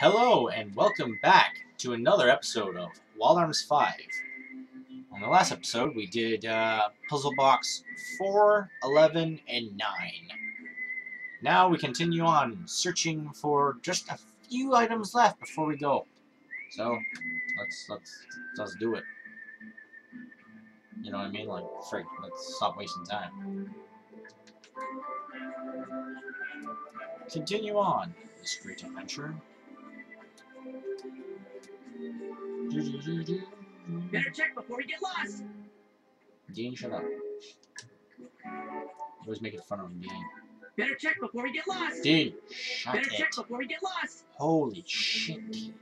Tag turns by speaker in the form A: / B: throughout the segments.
A: Hello and welcome back to another episode of Wild Arms 5. On the last episode we did uh, puzzle box 4, 11, and 9. Now we continue on searching for just a few items left before we go. So let's let's let's do it. You know what I mean? Like frick, let's stop wasting time. Continue on this great adventure.
B: Better check before we get lost.
A: Dean, shut up. Always making fun of Dean.
B: Better check before we get lost.
A: Dean, shut
B: Better
A: it.
B: check before we get lost.
A: Holy shit, Dean.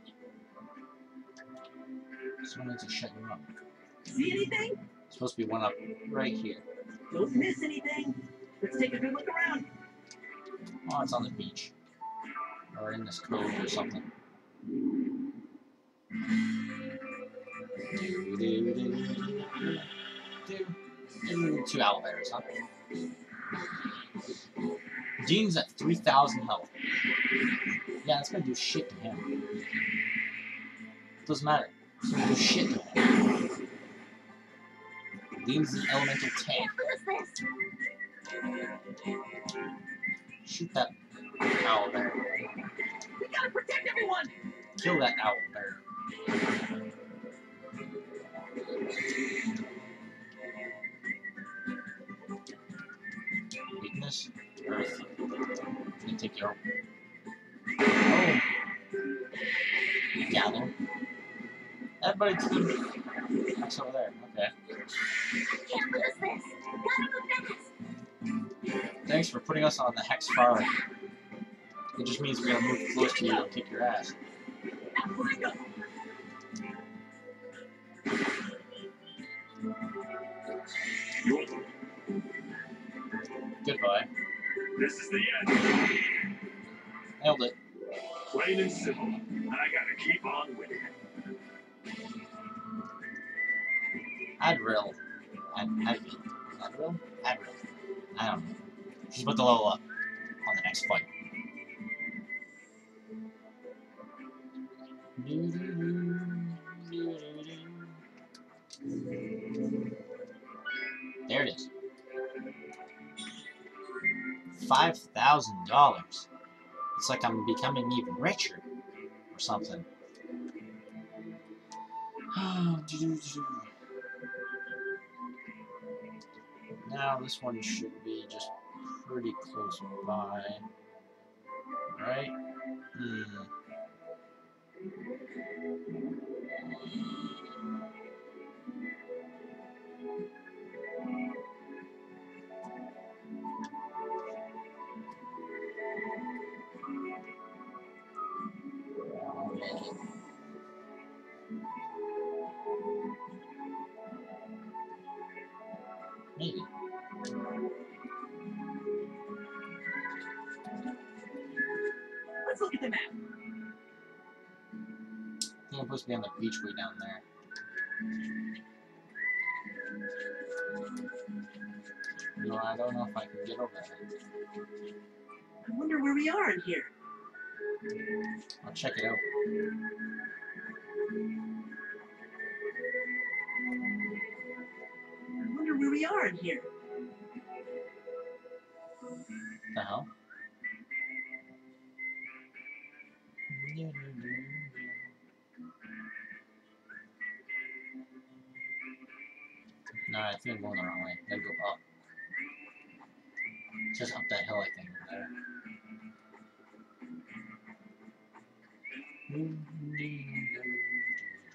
A: Someone needs to shut you up.
B: See anything?
A: supposed to be one up right here.
B: Don't miss anything. Let's take a good look around.
A: Oh, it's on the beach. Or in this cove or something. Do, do, do, do, do. Two bears, huh? Dean's at 3,000 health. Yeah, it's gonna do shit to him. Doesn't matter. It's gonna do shit to him. Dean's an elemental tank. Shoot that owl bear.
B: We gotta protect everyone.
A: Kill that owl bear. Weakness, earth. Gonna take your. Oh! Gather. Everybody to the. That's over there. Okay.
C: Can't lose this. Gotta move fast.
A: Thanks for putting us on the Hex Farm. It just means we're gonna move close to you and kick your ass.
D: This is the end.
A: Nailed it.
D: Plain and simple. I gotta keep on winning.
A: Adril. Ad Advil. Adril? Adril. I don't know. She's about to level up on the next fight. Dollars. It's like I'm becoming even richer, or something. Now this one should be just pretty close by. Right? Hmm.
B: Look at the map.
A: I think I'm supposed to be on the beach way down there. No, I don't know if I can get over there.
B: I wonder where we are in here.
A: I'll check it out.
B: I wonder where we are in here.
A: The hell? No, I think I'm going the wrong way. Gotta go up. Just up that hill, I think, there.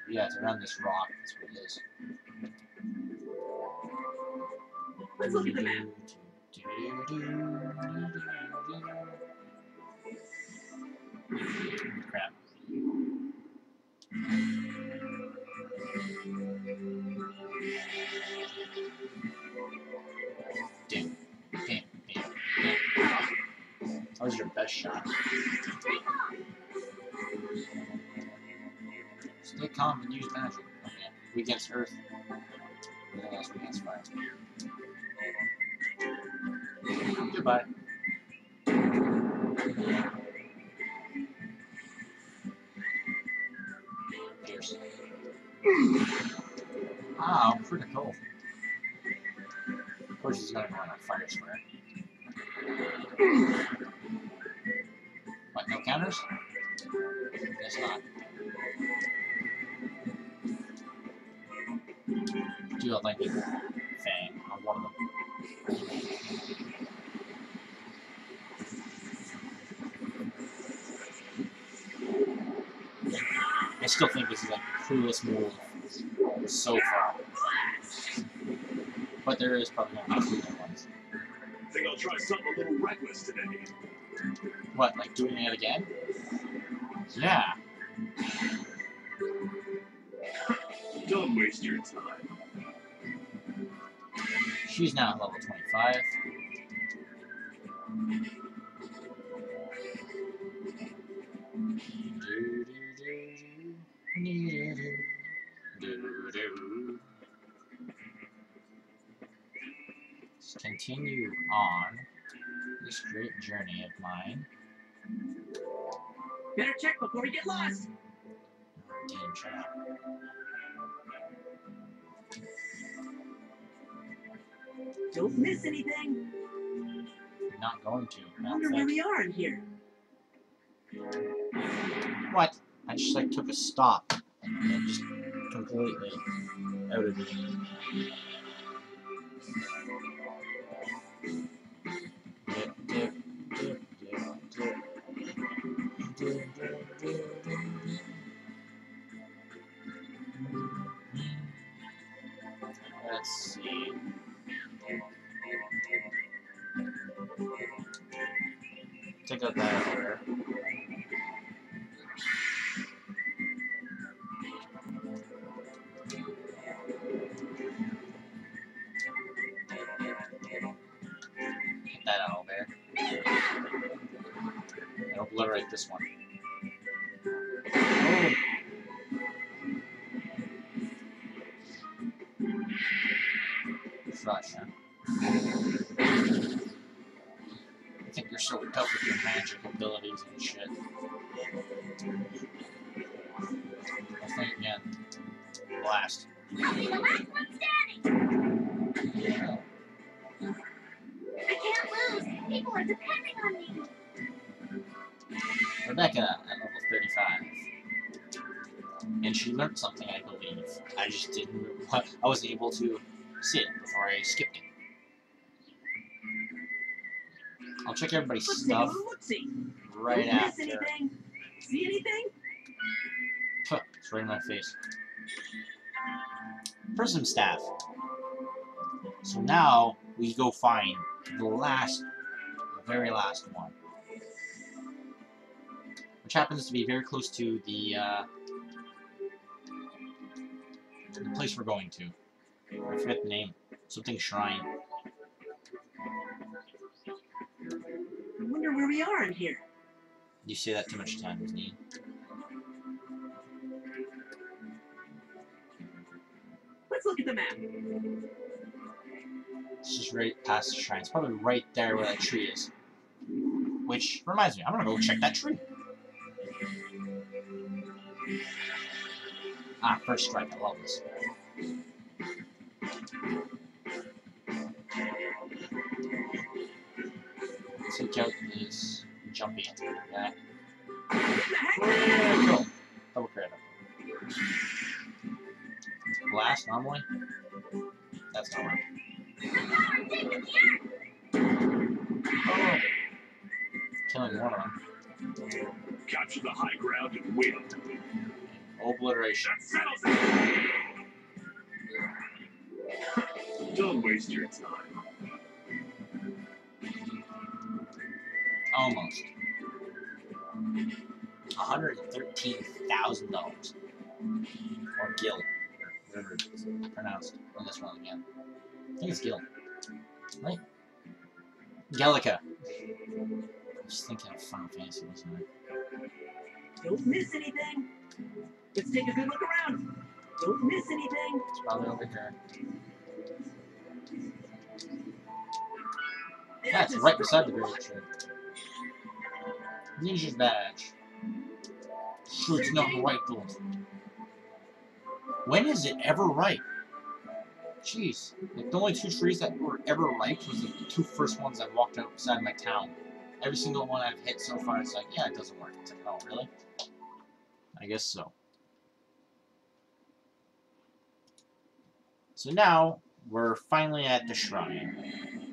A: Yeah, it's around this rock. That's what it is.
B: Let's look at the map.
A: Best shot. Stay calm and use magic. Okay. We against Earth. Else we against fire. Goodbye. Coolest move so far. But there is probably be cooler ones.
D: Think I'll try something a little reckless today.
A: What, like doing it again? Yeah.
D: Don't waste your time.
A: She's now at level 25. Continue on this great journey of mine.
B: Better check before we get lost.
A: Damn trap.
B: Don't miss anything.
A: You're not going to.
B: I wonder where we are in here.
A: What? I just like took a stop and then just completely out of it. Check everybody's
B: Let's
A: stuff right
B: Don't miss anything. See anything?
A: Huh, it's right in my face. Prism staff. So now we go find the last, the very last one, which happens to be very close to the uh, the place we're going to. I forget the name. Something shrine.
B: Wonder where we are in here.
A: You say that too much time is needed.
B: Let's look at the map.
A: It's just right past the shrine. It's probably right there where that tree is. Which reminds me, I'm gonna go check that tree. Ah, first strike. I love this. Take out this jumpy.
B: What the heck?
A: Oh, cool. Double credit. Blast normally. That's not working.
C: Take it here.
A: Oh. Killing one of them.
D: Capture the high ground and win.
A: Obliteration.
D: That settles it. Don't waste your time.
A: Pronounced on this one again. I think it's gil. Right? Gallica. I was thinking of Final Fantasy, wasn't I?
B: Don't miss anything. Let's take a good look around. Don't miss anything.
A: It's probably over here. Yeah, it's right beside the berry tree. Ninja's badge. Sure, it's not right though. When is it ever right? Jeez. Like, the only two trees that were ever ripe was the two first ones I walked outside my town. Every single one I've hit so far, it's like, yeah, it doesn't work. It's like, oh, really? I guess so. So now, we're finally at the shrine.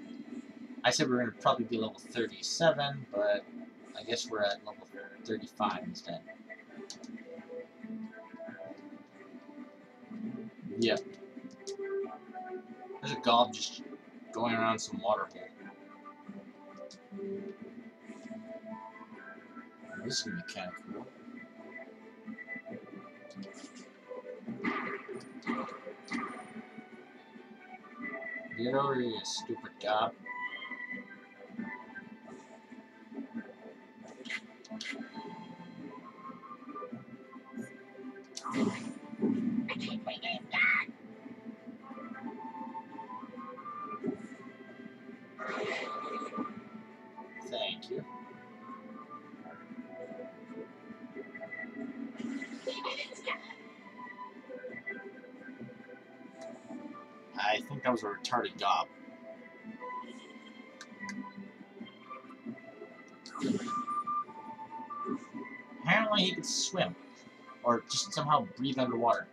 A: I said we are going to probably be level 37, but I guess we're at level 35 instead. Yep. There's a gob just going around some water hole. This is gonna be kinda cool. Get over here, you stupid gob. Retarded gob. Apparently he could swim. Or just somehow breathe underwater.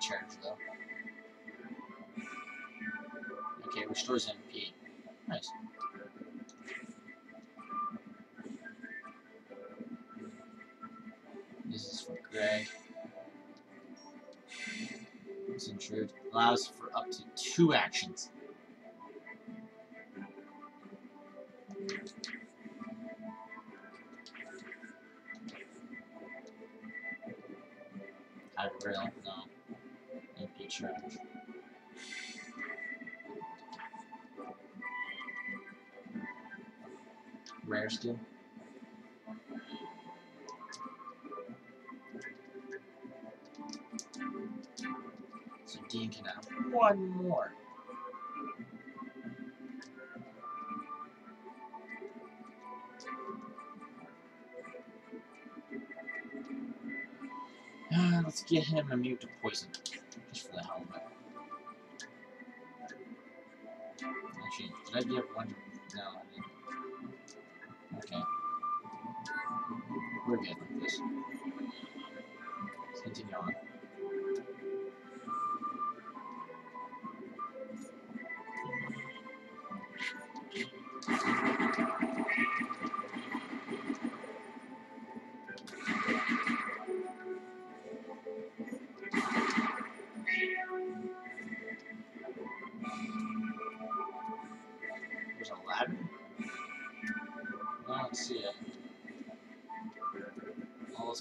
A: You got MP charge though. Okay, restores MP. Nice. This is for Greg. This intrude allows for up to two actions. Have one more. Ah, let's get him immune to poison. Just for the hell of it. Actually, did I give one? No, I didn't. Okay. We're good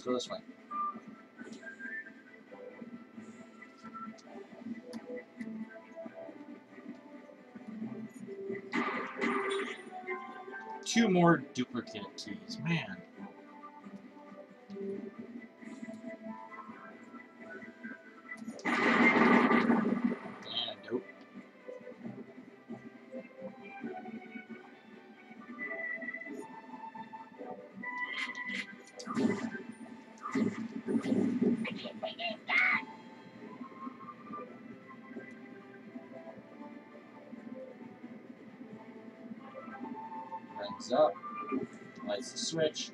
A: go this way. Two more duplicate keys, man. Switch.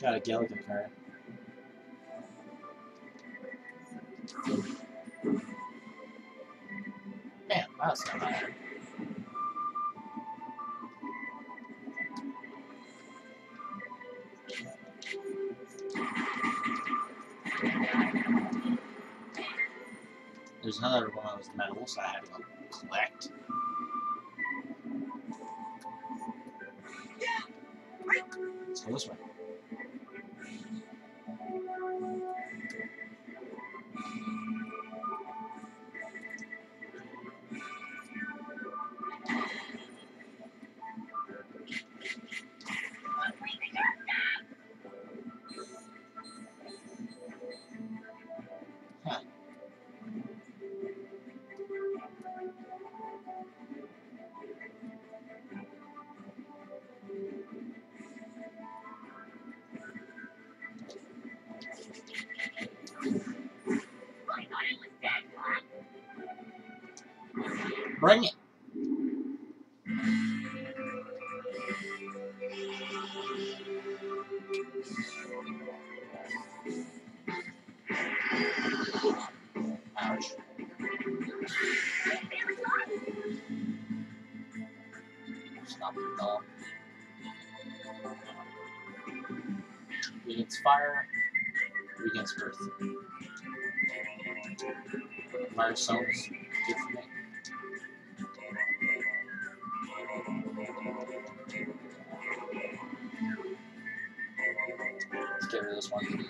A: Got a Gallagher card. Man, that's not bad. There's another one of those medals I had to collect. Let's go this way. Weakens fire. Weakens earth. Fire for me. Let's get rid of this one.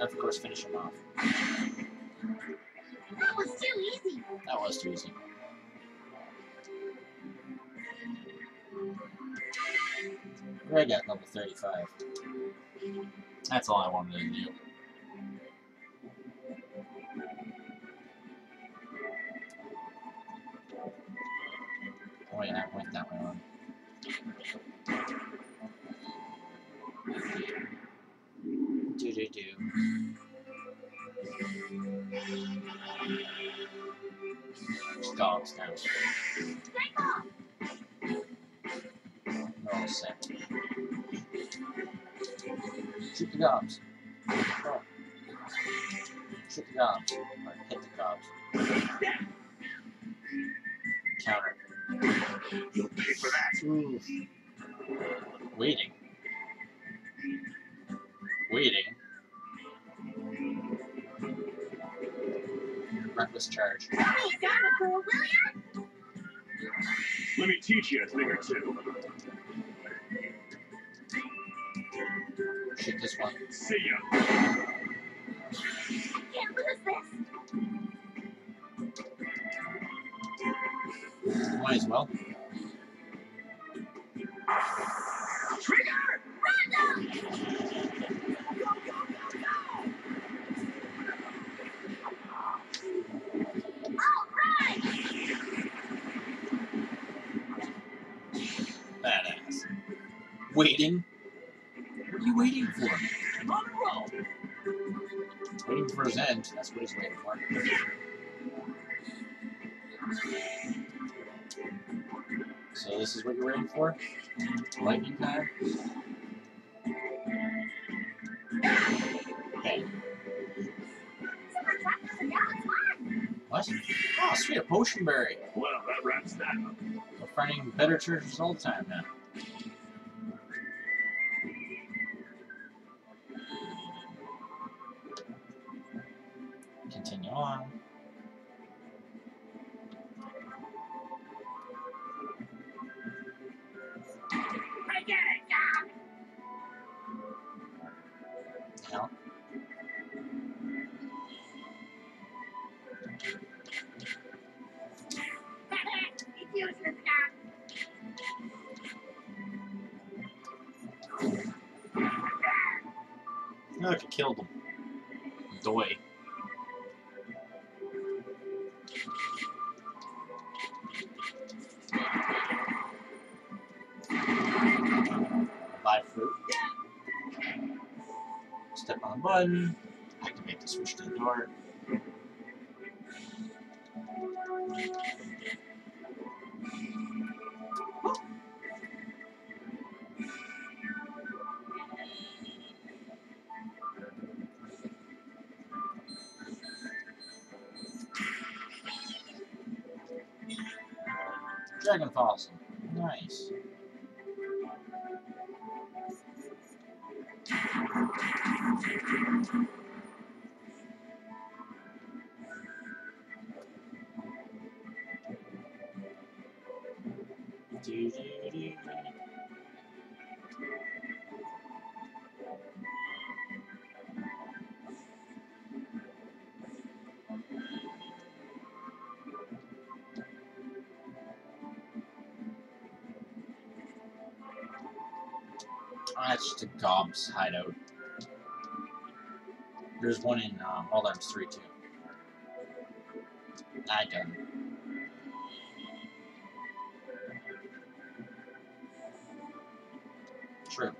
A: Of course, finish him off.
C: That was too easy.
A: That was too easy. Got level 35. That's all I wanted to do. Oh yeah, I went that way on. Do do. Dogs now.
C: Take off.
A: They're all set. Shoot the gobs. Oh. Shoot the gobs. Or hit the gobs. Counter.
D: You'll pay for that.
A: Ooh. Waiting. Reckless charge.
C: Hey, got a cool, will ya?
D: Let me teach you a thing or two.
A: Shoot this one.
D: See ya.
C: Can't lose this.
A: Might as well. Waiting? What are you waiting for?
B: I'm on a roll!
A: Waiting for his end. That's what he's waiting for. So this is what you're waiting for? Lightning time? Bang.
C: Super tractors and gallons fun.
A: What? Oh, sweet, a potion berry.
D: Well, that wraps that up.
A: We're finding better treasures all the time now. On. Step on the. Activate the switch to the door. Dragon fossil. Ah, it's just a Gob's hideout. There's one in uh, Wild Arms 3 too. I done. True.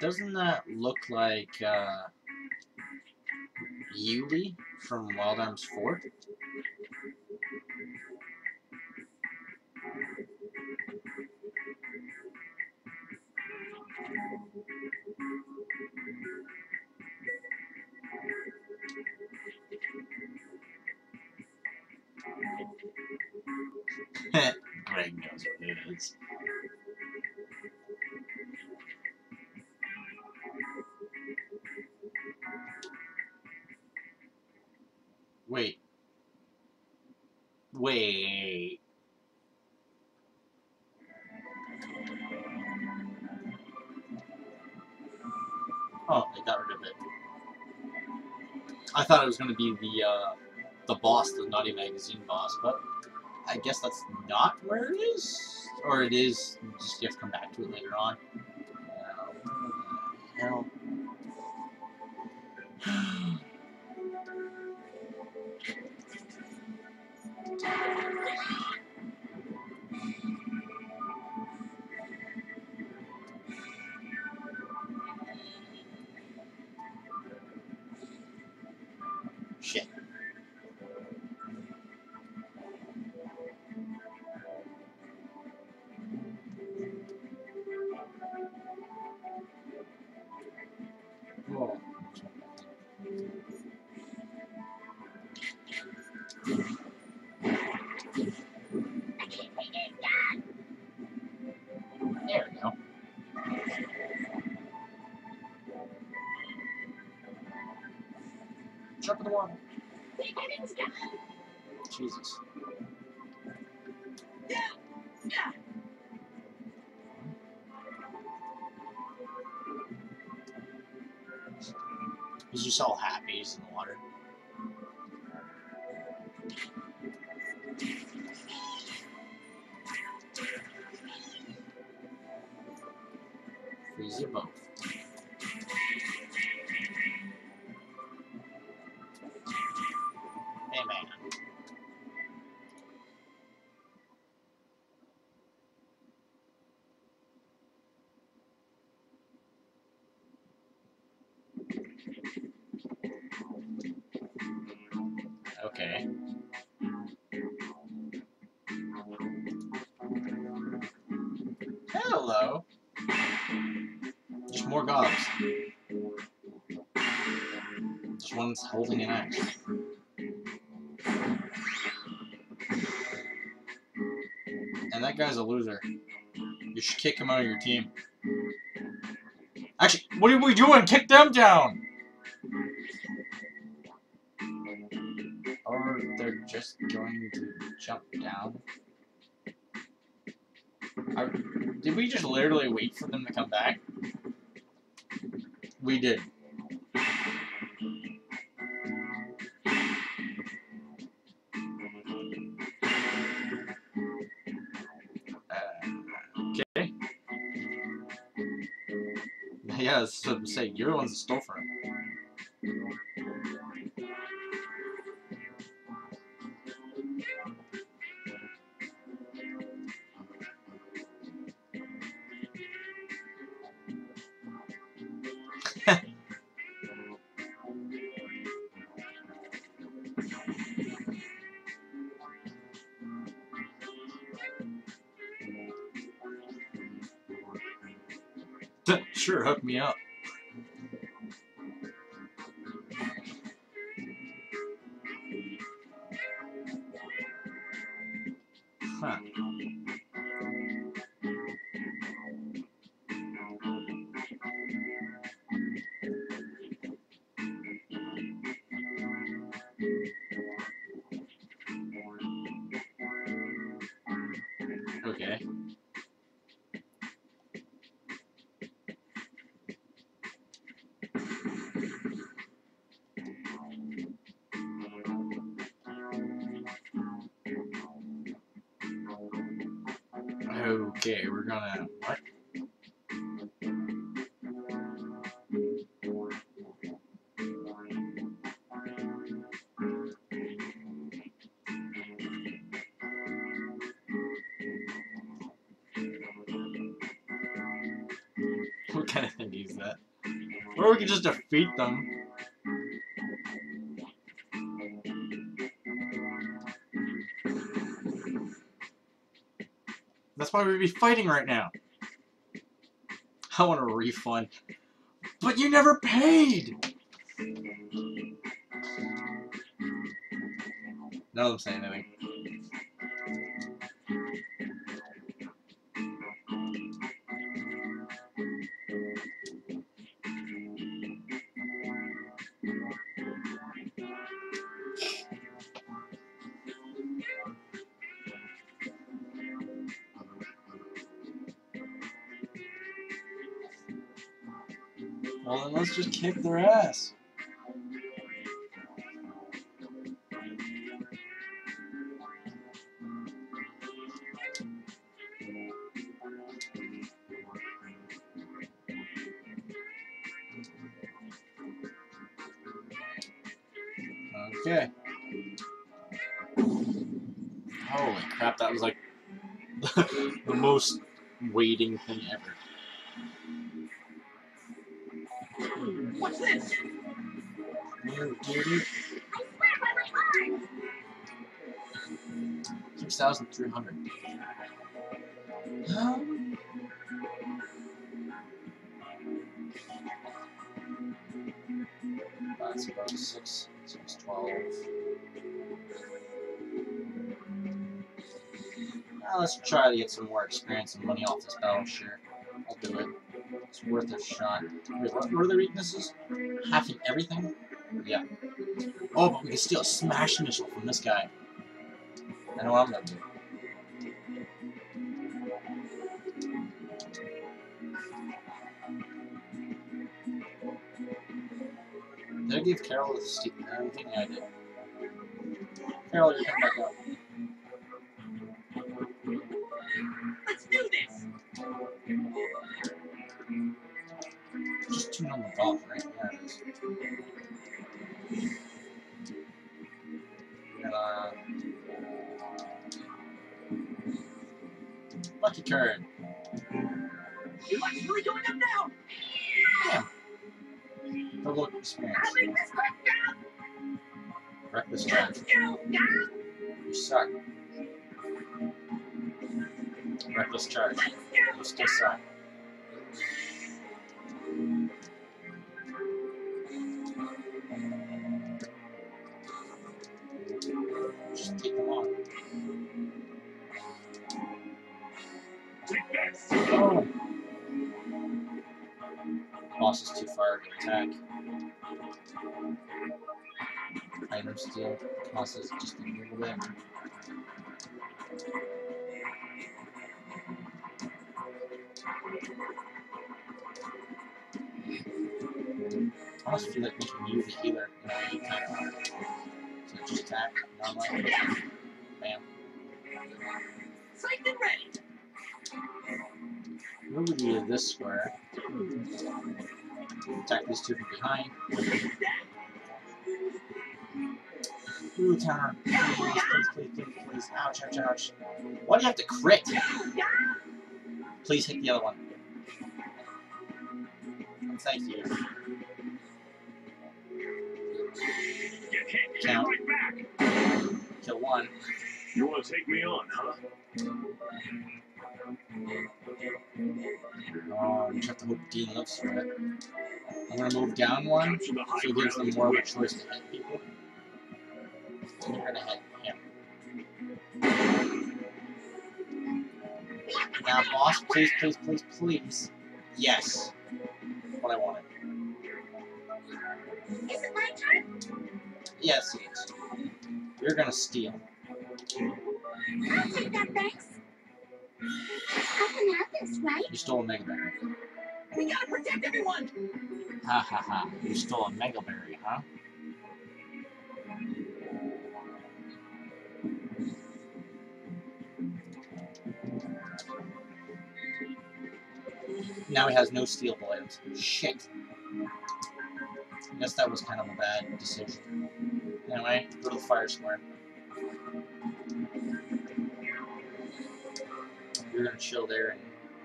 A: Doesn't that look like uh, Yulie from Wild Arms 4? Was going to be the uh, the boss, the Naughty Magazine boss, but I guess that's not where it is, or it is. Just you have to come back to it later on. The water. Jesus. He's just all happy he's in the water. Freeze you both. Holding an axe. And that guy's a loser. You should kick him out of your team. Actually, what are we doing? Kick them down! Or they're just going to jump down. I, did we just literally wait for them to come back? We did. What I'm saying. You're the ones that stole Huh. Gonna what? What kind of thing is that? Or we could just defeat them. Why we'd be fighting right now. I want a refund. But you never paid! None of them say anything. Kick their ass. Okay. Holy crap, that was like the most waiting thing ever.
B: What's this?
A: New duty,
C: I swear by my arms!
A: 6,300. Um, That's about six, six, twelve. Now let's try to get some more experience and money off this battle. Sure, I'll do it. Worth a shot. What, are the weaknesses? Halving everything? Yeah. Oh, but we can steal a smash missile from this guy. I know what I'm gonna do. Did I give Carol the steal? I I did. Carol, you're coming back up. Reckless charge.
C: Let's
A: suck. Just take them on. Oh. Boss is too far to attack. Item steal costs us just a little bit. I almost feel like making you the healer in a way kind of. So just attack, normally. Bam.
B: Psyched and ready.
A: Move with you this square. Attack these two from behind. Ooh, counter. Please, please, please, please, please. Ouch, ouch, ouch. Why do you have to crit? Please hit the other one. Thank you. Count.
D: back.
A: Kill one.
D: You want to take me on, huh?
A: Oh, you have to hope Dean lives for it. I'm gonna move down one,
D: Capture the high
A: so it gives them more of a choice to hit people. And you're gonna hit him. Now, boss, please, please, please, please. Yes. What I wanted.
C: Is it my turn?
A: Yes, it is. You're gonna steal.
C: I'll take that, thanks. I can have this, right?
A: You stole a Mega Berry.
B: We gotta protect everyone.
A: Ha ha ha. You stole a Mega Berry, huh? Now he has no steel blades. Shit. I guess that was kind of a bad decision. Anyway, go to the fire square. You're gonna chill there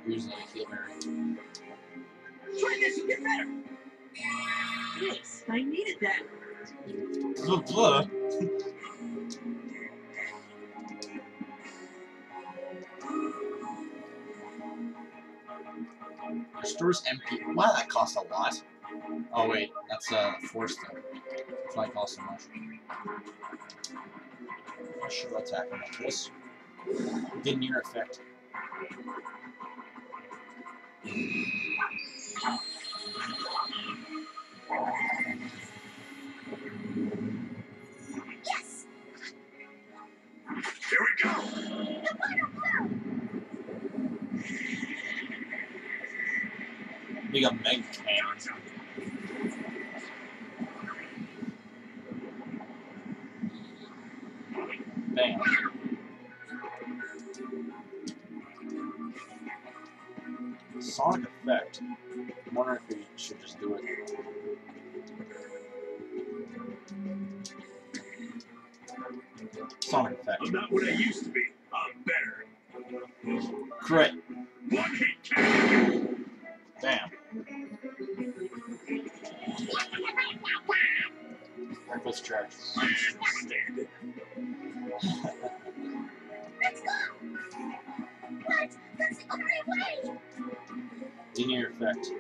A: and use the heal berry.
B: Try this, you get better. Thanks, I needed that.
A: Blah, blah. Restores MP. Wow, that costs a lot. Oh wait, that's uh force thing. That's why it costs so much. Not sure what's happening with this. The near effect. I'm
D: not what I used to be. I'm better.
A: Crit.
D: One hit KO.
A: Bam. Reckless charge.
D: I'm still standing.
C: Let's go! What? That's the only way!
A: Linear effect.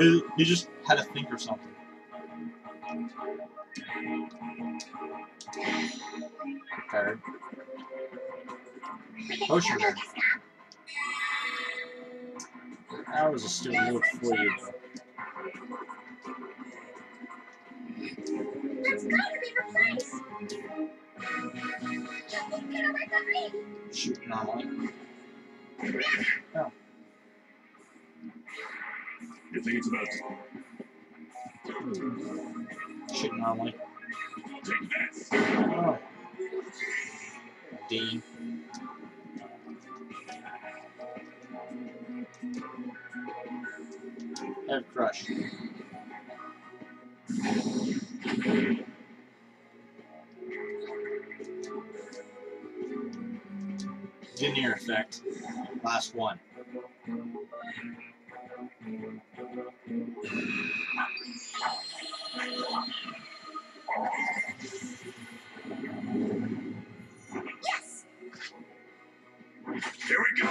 A: He he just had to think or something. Card. Potion
C: Handle
A: Berry.
C: this now.
A: That was a stupid move for you, though.
C: Let's go to
D: You think it's about take this?
A: Oh. Dean. Head crush. Veneer effect. Last one.
C: Yes!
D: Here we go.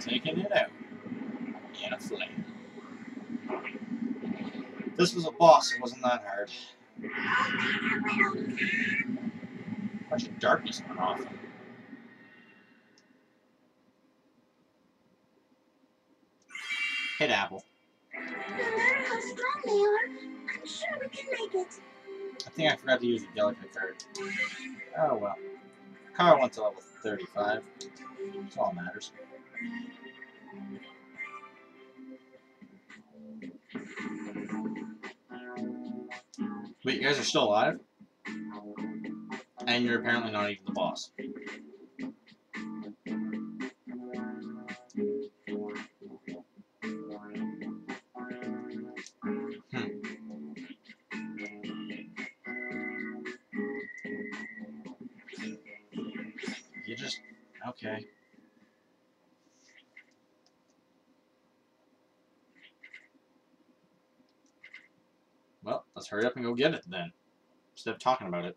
A: Taking it out. This was a boss, it wasn't that hard. Bunch of darkness went off. Hit Apple.
C: No matter how strong they are, I'm sure we can make it.
A: I think I forgot to use the delicate card. Oh well. Carl went to level 35. That's all that matters. Wait, you guys are still alive? And you're apparently not even the boss. Let's hurry up and go get it then. Instead of talking about it.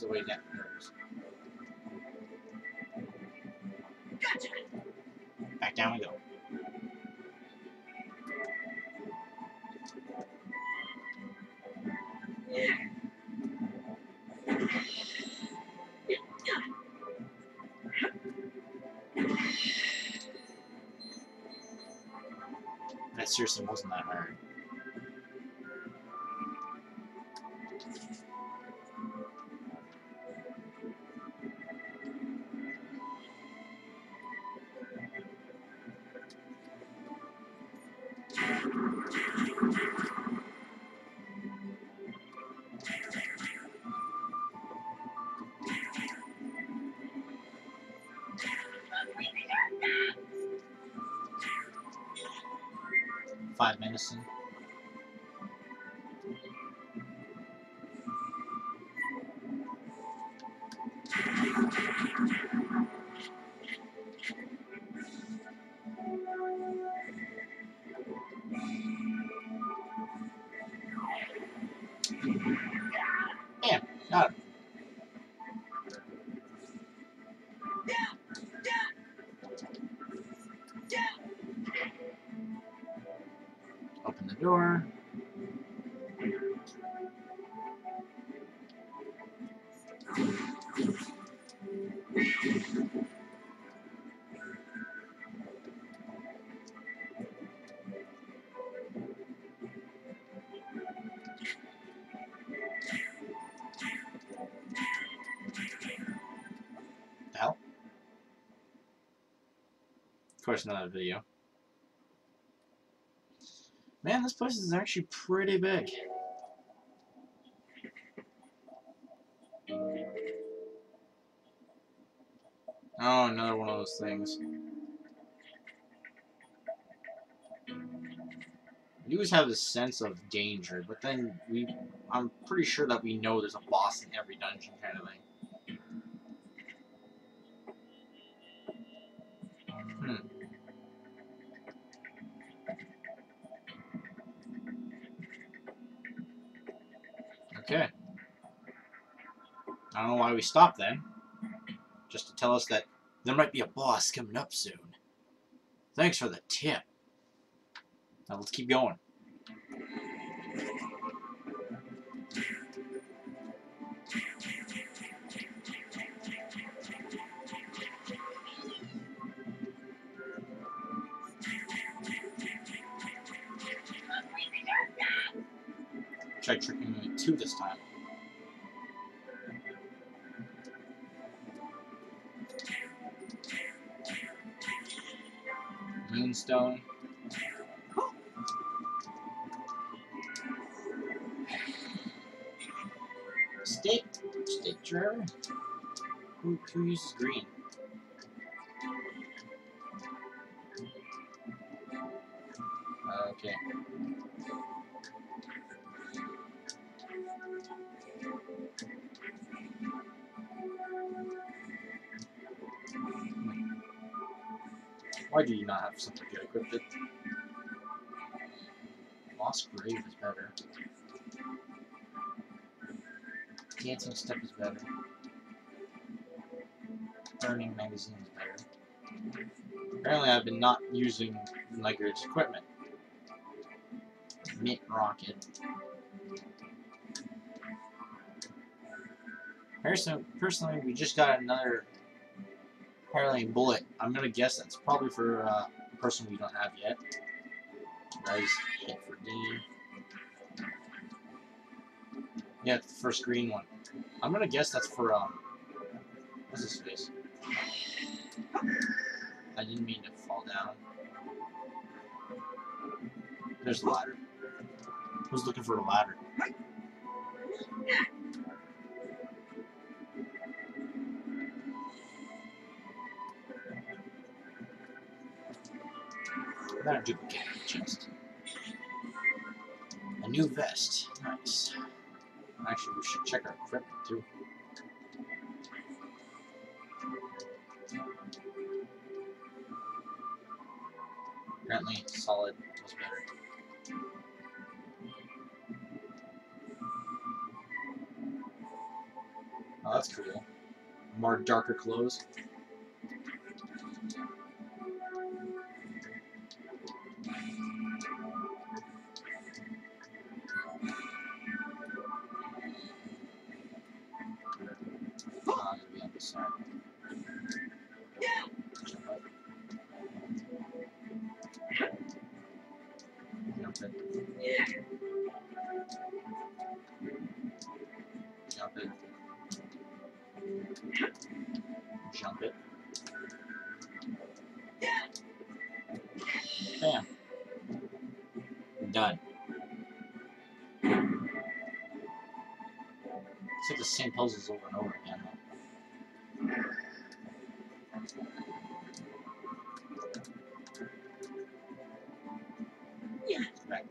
A: The way? There.
B: Gotcha.
A: Back down we go. That seriously wasn't that hard. Five door. Hell? Of course, not a video. Man, this place is actually pretty big. Oh, another one of those things. We always have a sense of danger, but then we, I'm pretty sure that we know there's a boss in every dungeon why we stopped then. Just to tell us that there might be a boss coming up soon. Thanks for the tip. Now let's keep going. Uses green? Okay. Why do you not have something good equipped? Lost Grave is better. Dancing Step is better. Burning magazines better. Apparently I've been not using greatest equipment. Mint Rocket. Personally, personally, we just got another Paralane Bullet. I'm gonna guess that's probably for uh, a person we don't have yet. Nice hit for Dean. Yeah, the first green one. I'm gonna guess that's for um. What's his face? I didn't mean to fall down. There's the ladder. Who's looking for a ladder? Not a duplicate the chest. A new vest. Nice. Actually, we should check our equipment too. Apparently, solid was better. Oh, that's cool. More darker clothes. It. Jump it. Jump it. Bam. Done. It's like the same puzzles over and over again.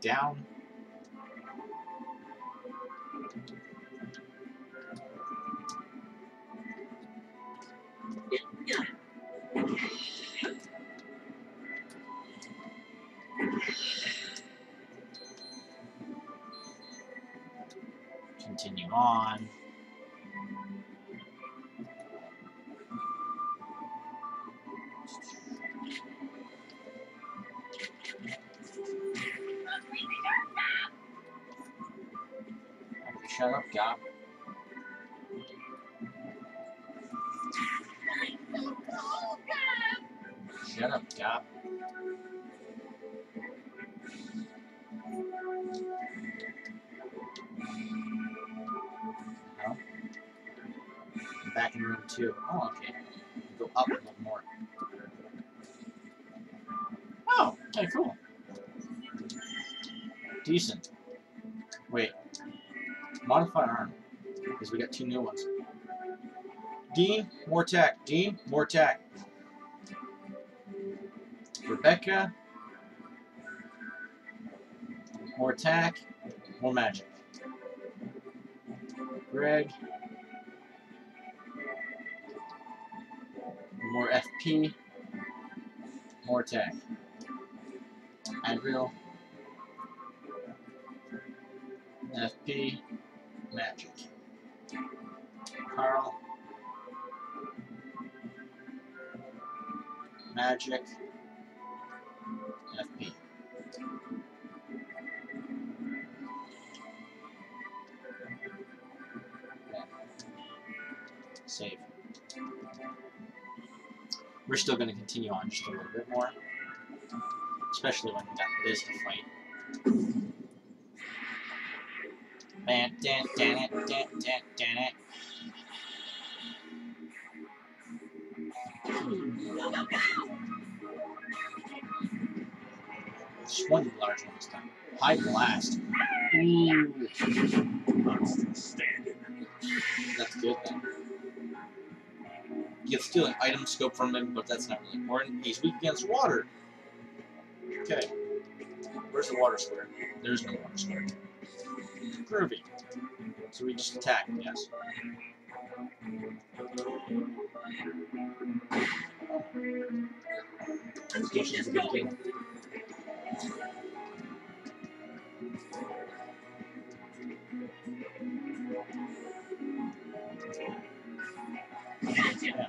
A: Down. Oh, okay. Go up a little more. Oh, okay, cool. Decent. Wait. Modify arm. Because we got two new ones. Dean, more attack. Dean, more attack. Rebecca, more attack, more magic. Greg, more FP, more attack. Adriel, FP, magic. Carl. Magic. FP. Save. We're still going to continue on just a little bit more. Especially when we got this to fight. Ban, dan, dan, it, dan, dan, dan, it. Just one large one this time. High blast. Ooh,
D: I'm still standing.
A: that's good then. You can steal an item scope from him, but that's not really important. He's weak against water. Okay. Where's the water square? There's no water square. Groovy. So we just attack, yes.
B: Let's get this going.
A: Yeah.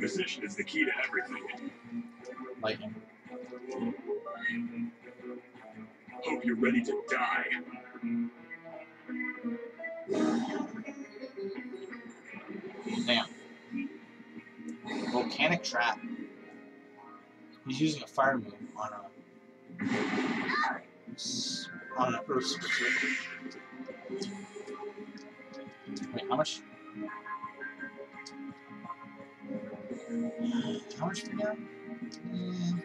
D: Position is the key to everything.
A: Lightning.
D: Hope you're ready to die.
A: Damn. Volcanic trap. He's using a fire move on a on an earth specific. Wait, how much? How much we got? Mm.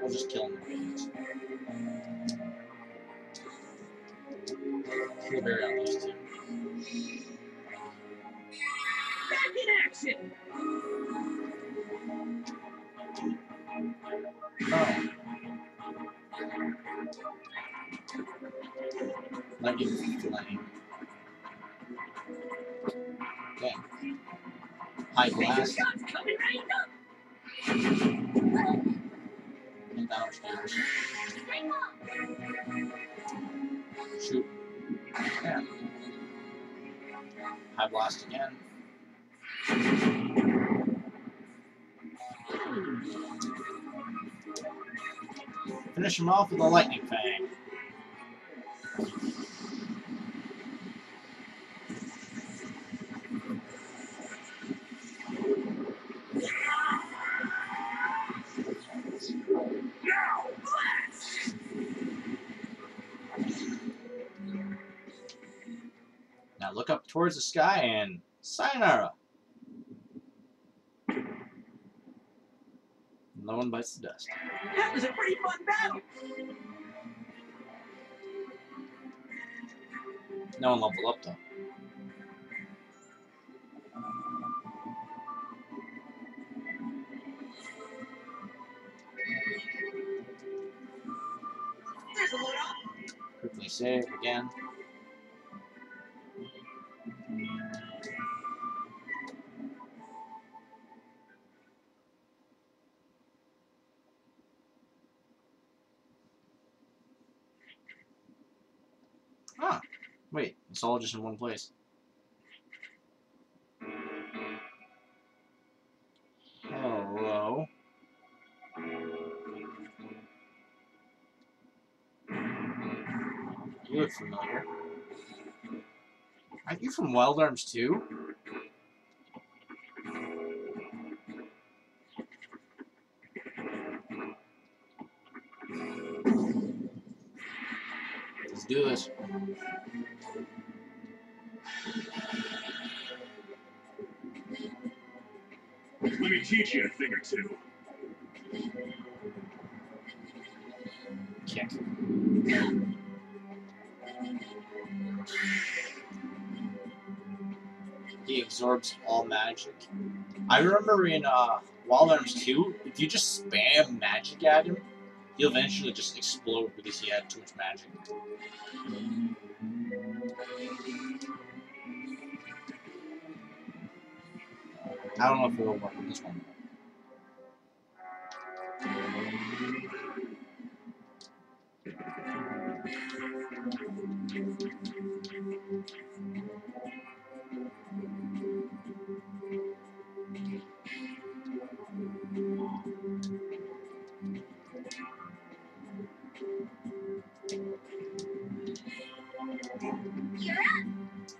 A: We'll just kill him. Heal Berry on these two.
B: Back in action.
A: Oh. Lightning flame. Okay. High blast. And.
C: Stay on.
A: Shoot. Yeah. High blast again. Finish him off with a lightning fang.
D: Now!
A: Look up towards the sky and sayonara. No one bites the dust.
B: That was a pretty fun battle.
A: No one leveled up though.
B: There's a load up.
A: Quickly save again. It's all just in one place. Hello. You look familiar. Aren't you from Wild Arms too? Let's do this.
D: Teach you a thing or two.
A: Kick. He absorbs all magic. I remember in uh, Wild Arms 2, if you just spam magic at him, he'll eventually just explode because he had too much magic. I don't know if it'll work with this one.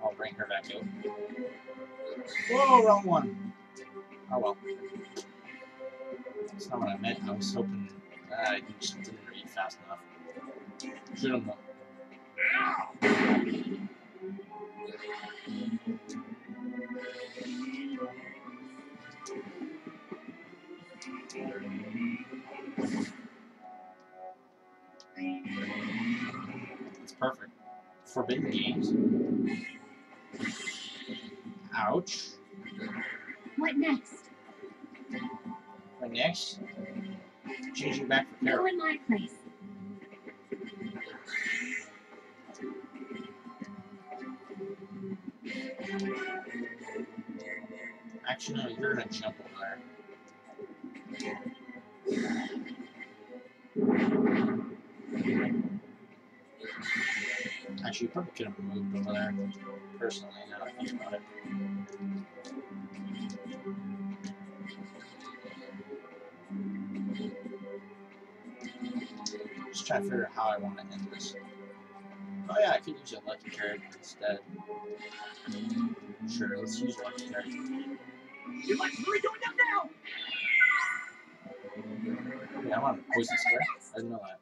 A: I'll bring her back out. Whoa, wrong one. Oh well. That's not what I meant. I was hoping uh, you just didn't read fast enough. Shoot him. That's perfect. Forbidden games. Ouch.
C: What next?
A: Right next, changing back for
C: Go
A: Carol.
C: in my place.
A: Actually, no, you're gonna jump over there. Actually, you probably could have moved over there. Personally, now that I think about it. Just trying to figure out how I want to end this. Oh yeah, I could use a lucky card instead. Sure, let's use a lucky card.
B: Your life's really going up now.
A: Yeah, I'm on a poison square. I didn't know that.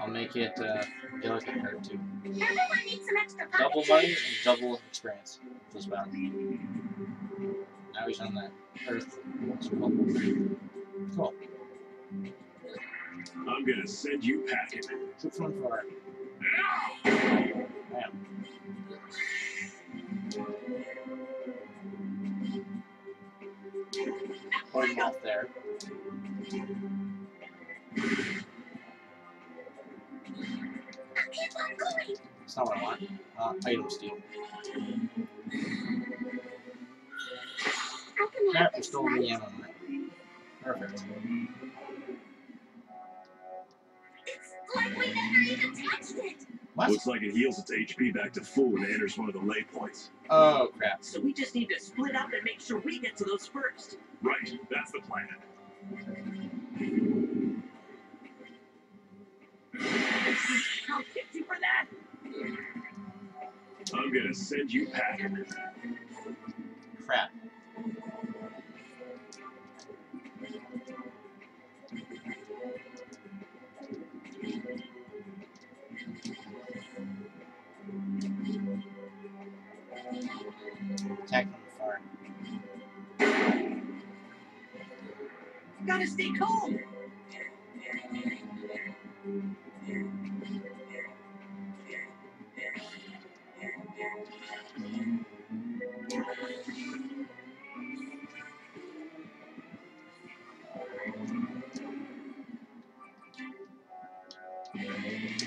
A: I'll make it uh, card too.
C: Everyone needs some extra pocket
A: Double money and double experience. Just about. Now he's on that earth. Cool. Cool.
D: I'm gonna send you packing.
A: Shoot from far. Bam. Put him off there.
C: I'll keep on going.
A: That's not what I want. Uh, item steal.
C: I can
A: That
C: have
A: was
C: this,
A: still the ammo. Perfect.
C: Like we never even touched it.
A: What?
D: Looks like it heals its HP back to full and it enters one of the lay points.
A: Oh crap.
B: So we just need to split up and make sure we get to those first.
D: Right, that's the plan.
B: I'll get you for that.
D: I'm gonna send you packing.
A: Crap. Attack from afar.
B: Gotta stay cold.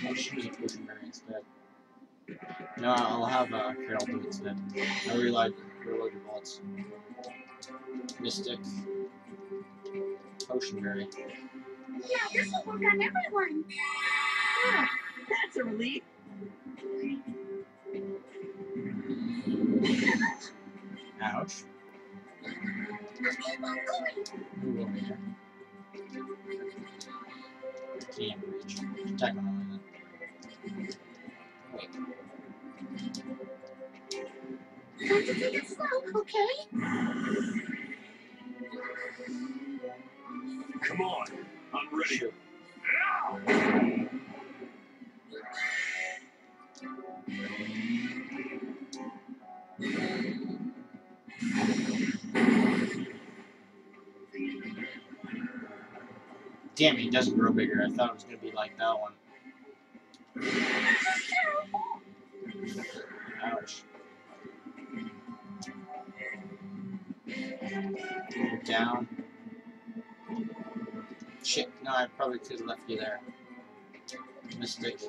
A: I'll just a potion berry instead. No, I'll have uh, Carol do it instead. I reload, reload your bullets. Mystic. Potion berry.
C: Yeah, this will work on everyone.
B: Ah, that's a relief.
A: Ouch.
C: I'll keep on going.
A: Move over here. Can't reach. Attack on the way Wait.
C: To take it slow, okay?
D: Come on, I'm ready.
A: Shoot. Damn, he doesn't grow bigger. I thought it was gonna be like that one. Ouch. Down. Shit, no, I probably could have left you there. Mystic.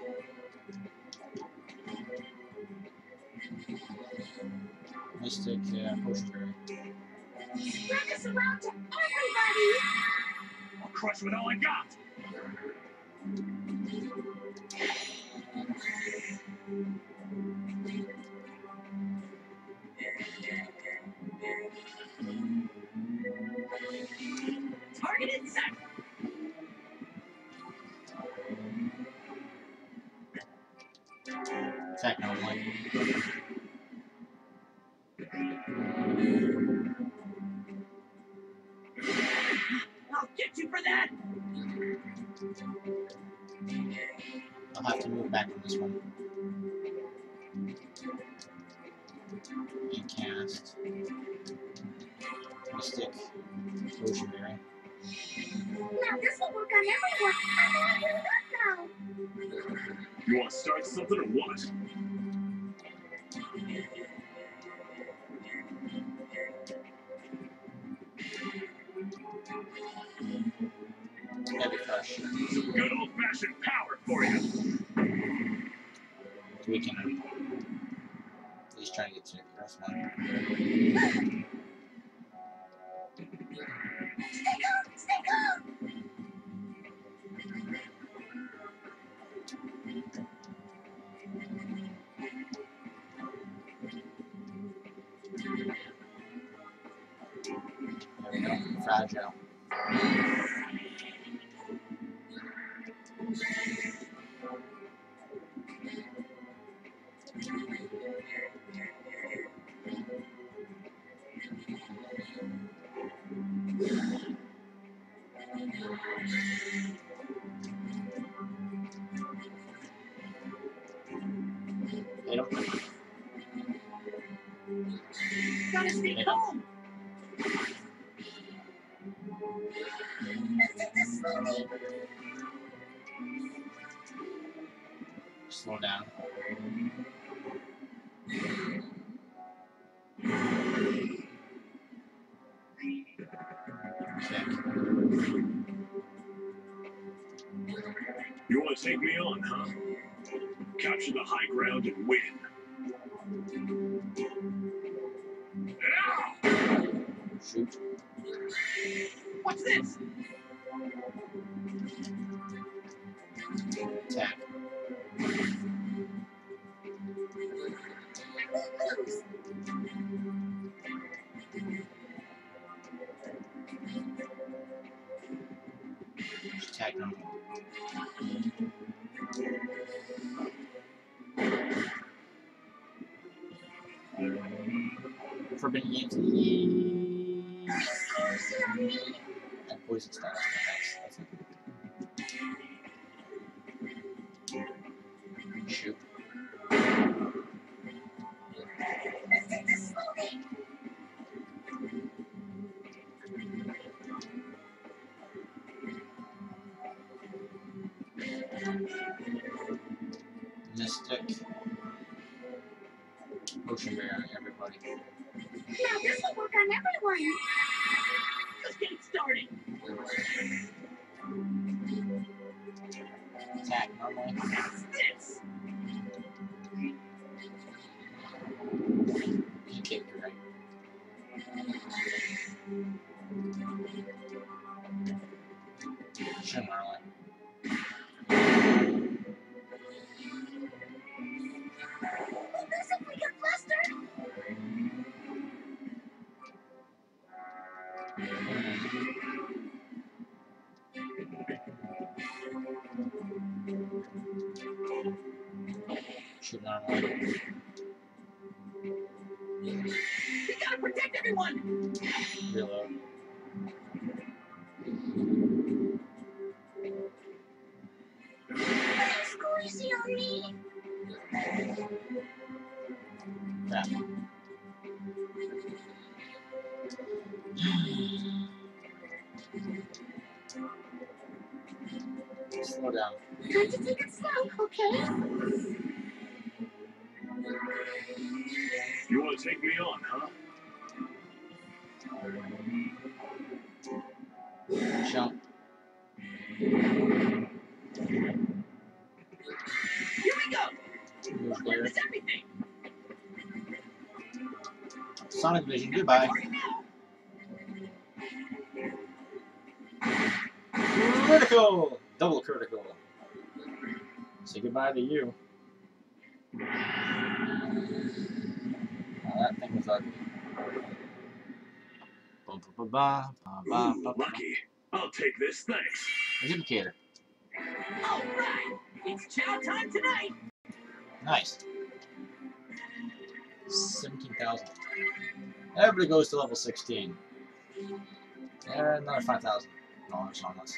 A: Mystic, yeah, potion berry.
C: Spread this around to everybody.
D: I'll crush with all I got.
B: Targeted set.
A: Attack normally.
B: I'll get you for that.
A: I'll have to move back from this one. And cast. Mystic, potion berry.
C: Now this will work on everyone. I'm all healed up now.
D: You want to start something or what?
A: Heavy crush.
D: Some good old-fashioned power for you.
A: We can at least try to get to the first one.
C: take
D: me on, huh? Capture the high ground and win.
A: Shoot.
B: What's this?
C: On okay?
D: You want to take me on, huh?
A: Jump.
B: Here we go.
A: Move? Sonic Vision. Goodbye. Goodbye to you. Oh, that thing was ugly. Ba, ba, ba,
D: Ooh, lucky. I'll take this, thanks.
A: Indicator.
B: All right. It's chow time tonight.
A: Nice. 17,000. Everybody goes to level 16. And another 5,000 dollars on us.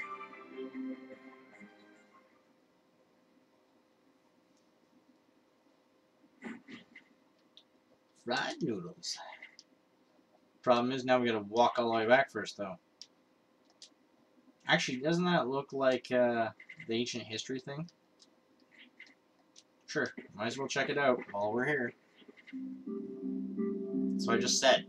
A: Fried noodles. Problem is now we gotta walk all the way back first though. Actually, doesn't that look like uh, the ancient history thing? Sure, might as well check it out while we're here. What I just said.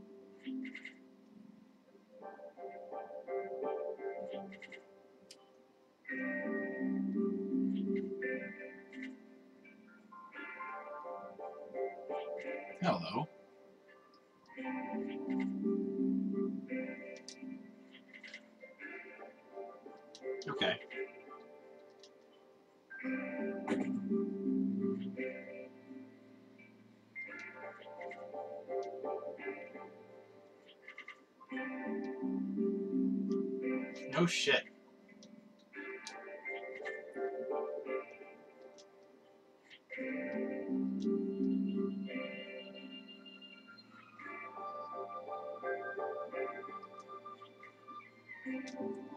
A: No shit.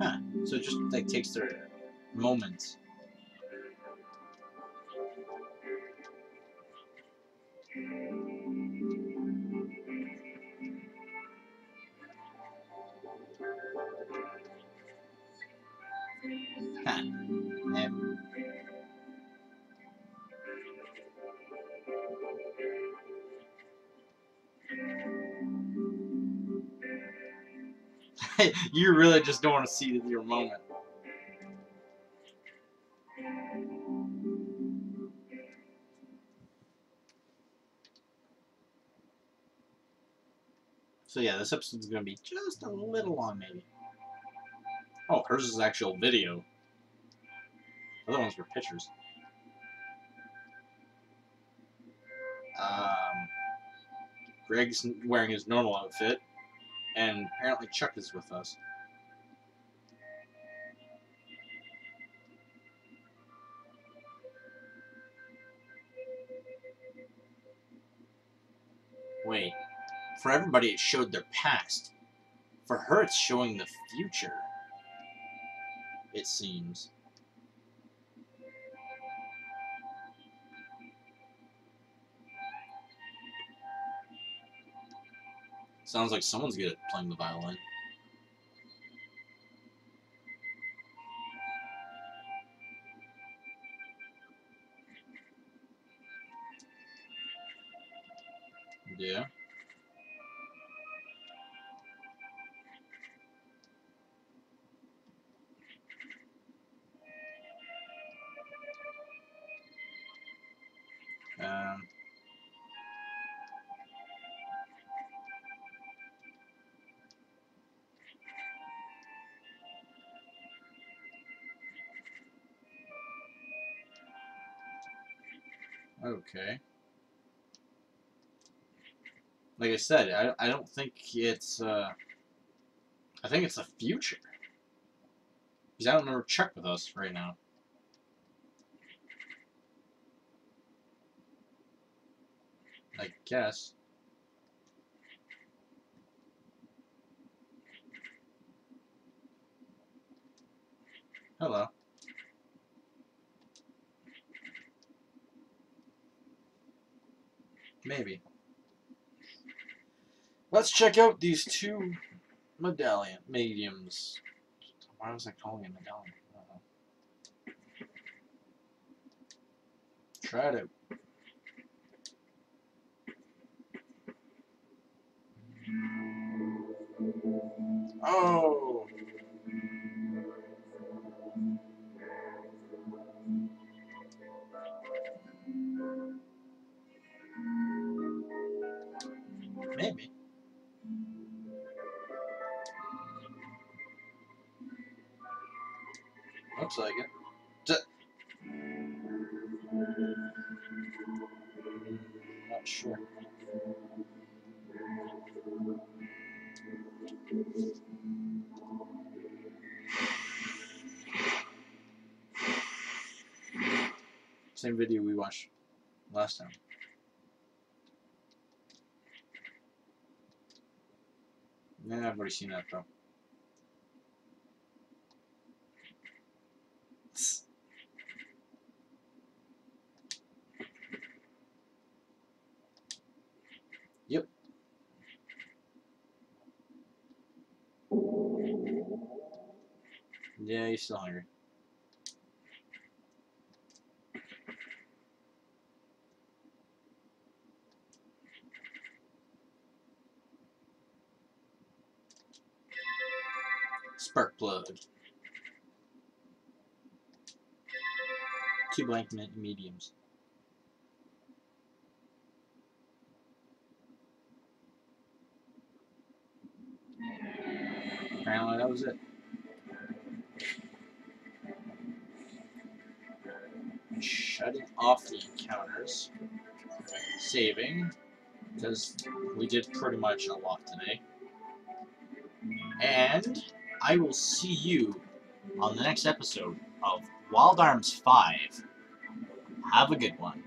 A: Huh. So it just like takes their moments. you really just don't want to see your moment. So yeah, this episode's gonna be just a little long, maybe. Oh, hers is actual video. Other ones were pictures. Um, Greg's wearing his normal outfit, and apparently Chuck is with us. Wait, for everybody it showed their past. For her it's showing the future. It seems. Sounds like someone's good at playing the violin. Yeah. Okay. Like I said, I, I don't think it's, uh, I think it's the future. Because I don't remember Chuck with us right now. I guess. Hello. Maybe. Let's check out these two medallion mediums. Why was I calling it medallion? Try it out. Oh. Looks like it. D- Not sure. Same video we watched last time. Yeah, I've already seen that though. Yep. Yeah, he's still hungry. Spark plug. Two blank mediums. Apparently that was it. Shutting off the encounters. Saving. Because we did pretty much a lot today. And I will see you on the next episode of Wild Arms 5. Have a good one.